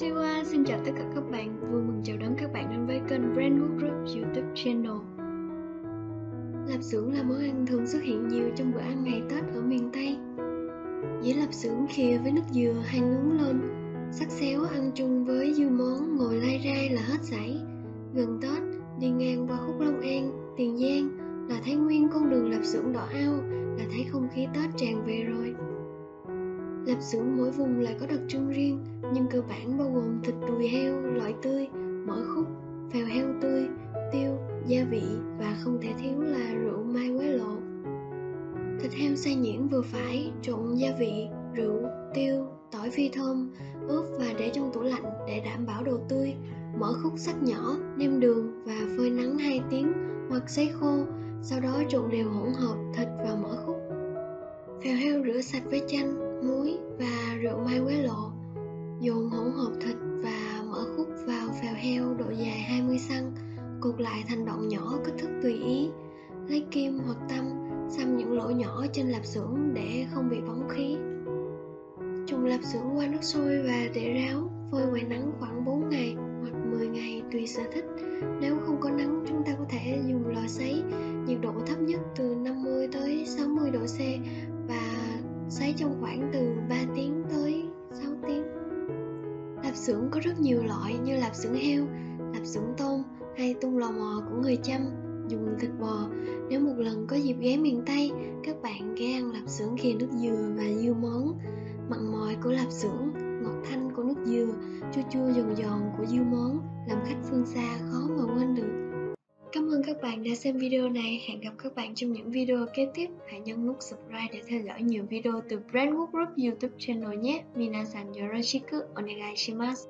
Konnichiwa, xin chào tất cả các bạn, vui mừng chào đón các bạn đến với kênh Brandwood Group YouTube channel. Lạp xưởng là món ăn thường xuất hiện nhiều trong bữa ăn ngày Tết ở miền Tây. Dĩa lạp xưởng khìa với nước dừa hay nướng lên, sắc xéo ăn chung với dưa món ngồi lai rai là hết sảy. Gần Tết, đi ngang qua khúc Long An, Tiền Giang là thấy nguyên con đường lạp xưởng đỏ ao là thấy không khí Tết tràn về rồi. Lạp xưởng mỗi vùng lại có đặc trưng riêng, nhưng cơ bản bao gồm thịt đùi heo loại tươi, mỡ khúc, phèo heo tươi, tiêu, gia vị và không thể thiếu là rượu mai quế lộ. Thịt heo xay nhuyễn vừa phải, trộn gia vị, rượu, tiêu, tỏi phi thơm, ướp và để trong tủ lạnh để đảm bảo đồ tươi. Mỡ khúc sắc nhỏ, nêm đường và phơi nắng 2 tiếng hoặc sấy khô, sau đó trộn đều hỗn hợp thịt và mỡ khúc. Phèo heo rửa sạch với chanh, muối và rượu mai quế lộ dồn hỗn hợp thịt và mỡ khúc vào phèo heo độ dài 20 cm cột lại thành đoạn nhỏ kích thước tùy ý. Lấy kim hoặc tăm xăm những lỗ nhỏ trên lạp xưởng để không bị bóng khí. Trùng lạp xưởng qua nước sôi và để ráo phơi ngoài nắng khoảng 4 ngày hoặc 10 ngày tùy sở thích. Nếu không có nắng chúng ta có thể dùng lò sấy nhiệt độ thấp nhất từ 50 tới 60 độ C xoáy trong khoảng từ 3 tiếng tới 6 tiếng. Lạp xưởng có rất nhiều loại như lạp xưởng heo, lạp xưởng tôm hay tung lò mò của người chăm dùng thịt bò. Nếu một lần có dịp ghé miền Tây, các bạn ghé ăn lạp xưởng khi nước dừa và dưa món, mặn mòi của lạp xưởng, ngọt thanh của nước dừa, chua chua giòn giòn của dưa món, làm khách phương xa khó các bạn đã xem video này. Hẹn gặp các bạn trong những video kế tiếp. Hãy nhấn nút subscribe để theo dõi nhiều video từ Brandwood Group YouTube channel nhé. Minasan yoroshiku onegai shimasu.